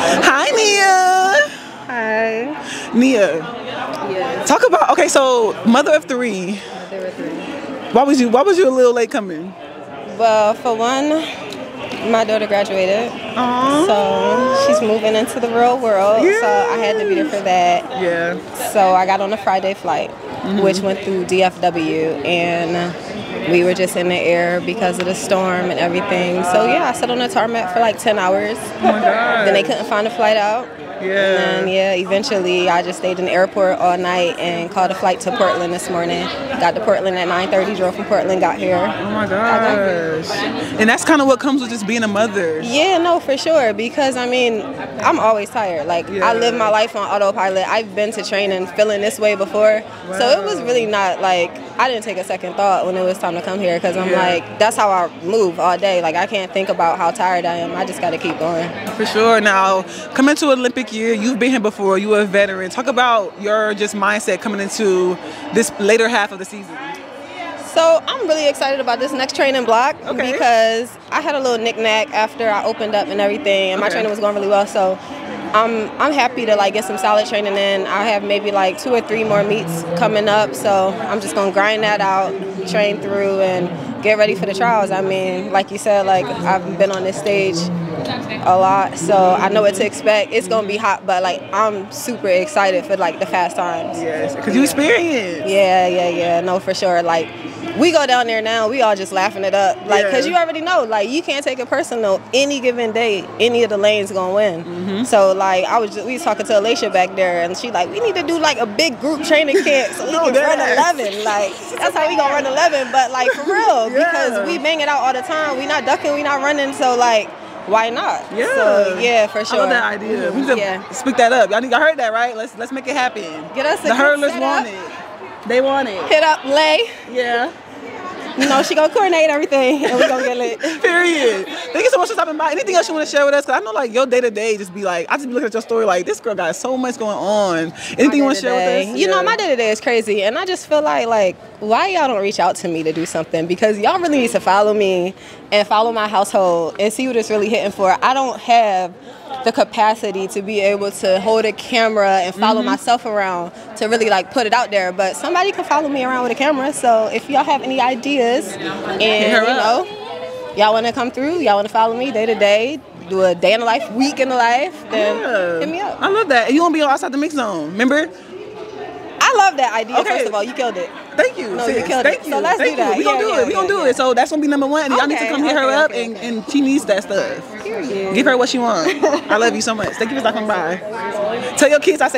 Hi, Nia. Hi. Nia, Yes. talk about. Okay, so mother of three. There were three. Why was you? Why was you a little late coming? Well, for one, my daughter graduated, Aww. so she's moving into the real world. So I had to be there for that. Yeah. So I got on a Friday flight, Mm-hmm. which went through DFW, and we were just in the air because of the storm and everything. So yeah, I sat on the tarmac for like 10 hours. Oh my God. Then they couldn't find a flight out. Yeah. And yeah, eventually I just stayed in the airport all night and called a flight to Portland this morning. Got to Portland at 9:30, drove from Portland, got here. Oh my gosh. And that's kind of what comes with just being a mother. Yeah, no, for sure. Because I mean, I'm always tired. Like Yeah. I live my life on autopilot. I've been to training feeling this way before, so it was really not like I didn't take a second thought when it was time to come here. Because I'm Yeah. like, that's how I move all day. Like I can't think about how tired I am. I just got to keep going. For sure. Now, coming to Olympic year, you've been here before. You are a veteran. Talk about your just mindset coming into this later half of the season. So I'm really excited about this next training block Okay. because I had a little knick-knack after I opened up and everything, and my training was going really well. So I'm I'm happy to like get some solid training in. I have maybe like two or three more meets coming up, so I'm just gonna grind that out, train through, and get ready for the trials. I mean, like you said, like I've been on this stage a lot, so I know what to expect. It's gonna be hot, but like I'm super excited for like the fast times. Yes. Because you experienced. Yeah, yeah, yeah. No, for sure. Like, we go down there now, we all just laughing it up. Like, Yeah. because you already know, like, you can't take it personal. Any given day, any of the lanes gonna win. Mm-hmm. So, like, I was just, we was talking to Alicia back there, and she like, we need to do like a big group training camp so we No, can run 11. Like, that's how we gonna run 11. But like, for real, Yeah. because we bang it out all the time. We not ducking, we not running. So like, why not? Yeah. So yeah, for sure. I love that idea. We need to Yeah. speak that up. Y'all, need- y'all heard that, right? Let's let's make it happen. Get us a the good hurdlers want it. They want it. Hit up Lay. Yeah. Know, she gonna coordinate everything, and we gonna get lit. Period. Thank you so much for stopping by. Anything else you want to share with us? Cause I know like your day to day just be like I just be looking at your story like this girl got so much going on. Anything you want to share with us? You know, my day to day is crazy, and I just feel like like why y'all don't reach out to me to do something because y'all really need to follow me and follow my household and see what it's really hitting for. I don't have the capacity to be able to hold a camera and follow Mm-hmm. myself around to really like put it out there. But somebody can follow me around with a camera. So if y'all have any ideas and you know y'all want to come through, y'all want to follow me day to day, do a day in the life, week in the life, then Yeah. hit me up. I love that. You gonna be outside the mix zone. Remember? I love that idea. Okay. First of all, you killed it. Thank you. No, sis. you killed Thank it. you. So let's Thank do that. You. We gonna do yeah, it. We gonna do it. So that's gonna be number one. And y'all need to Okay, come hit her okay, up okay, and, and she needs that stuff. Period. Give her what she wants. I love you so much. Thank you for stopping by. Tell your kids I say